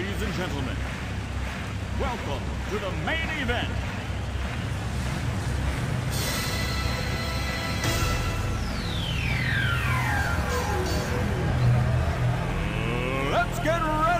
Ladies and gentlemen, welcome to the main event. Let's get ready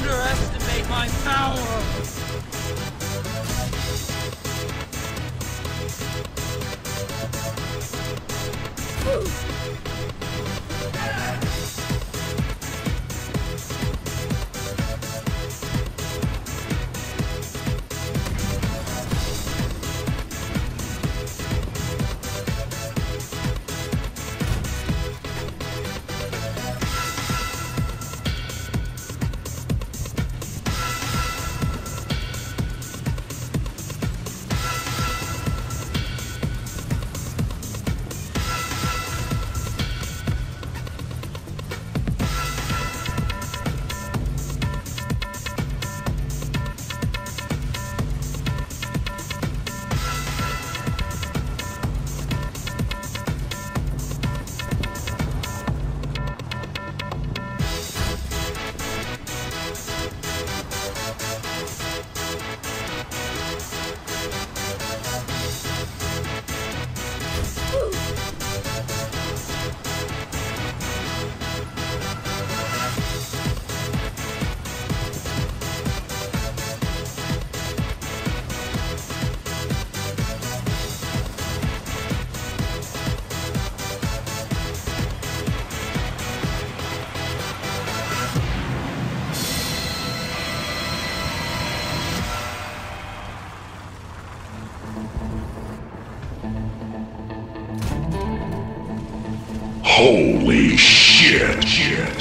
underestimate my power! Holy shit. shit,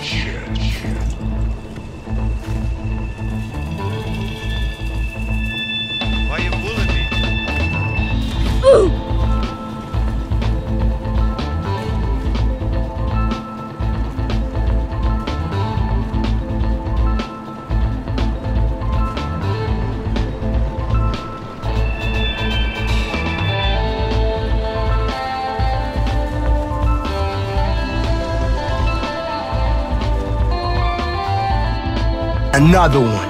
Another one.